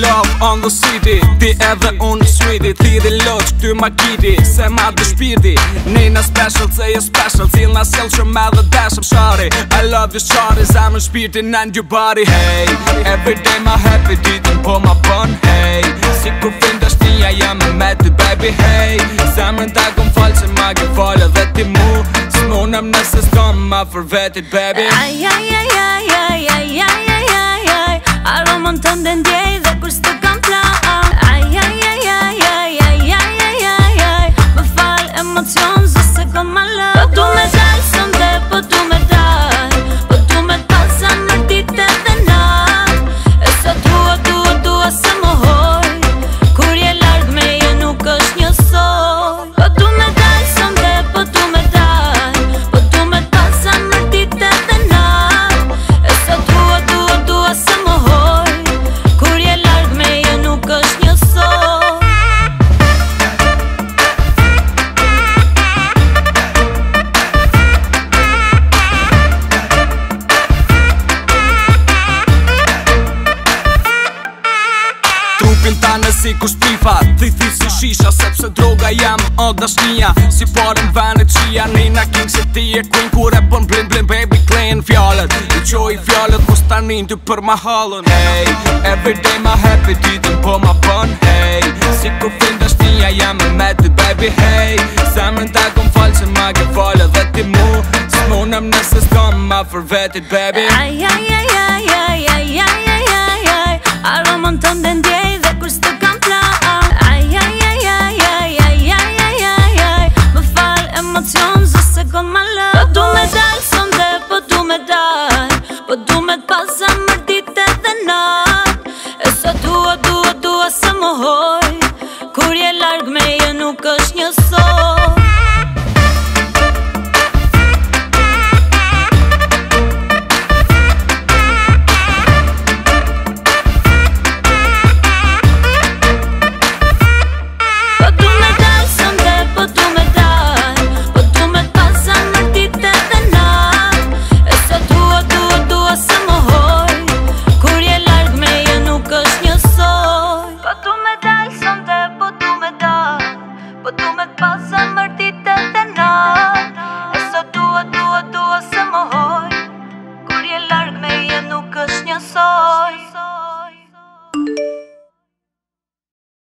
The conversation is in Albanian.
love on the city Ti edhe unë sweetie Ti dhe loq këty ma kiti Se ma dhe shpirti Nina special, se jë special Cil na sel që me dhe dashëm shari I love you shari Zemën shpirti and your body Hey, Every day ma happy Ditën po ma bon Hey, si ku fin dhe shtinja jam me me baby Hey, zemën ta kom fal që ma ke falë dhe ti mu Së më nëm nëse s'kam ma for vetit baby Ay, ay, ay, ay, ay, ay, Aromën të ndendjej dhe kur së të kam si ku shpifa Ti thi si shisha sepse droga jam O dashnia si parën vene qia Nina King se ti e queen, kur e bon blin blin baby clean Fjallet i qoj i fjallet mu stanin dy për ma halën Hey, everyday ma happy ti dhe po ma pon Hey, si ku fin dashnia jam e me baby Hey, sa më nda kon falë që ma ke falë dhe ti mu Smonëm nëse s'kam ma for vetit baby ay, ay, ay, ay, ay, ay Po du me t'pasa më dit e dhe nat E sa dua, dua, dua se më hoj Kur je larg me je nuk është një sot du me t'pasa mërdit të të nërë E sot duhet, duhet, duhet se më hoj Kur je largë me je nuk është një sot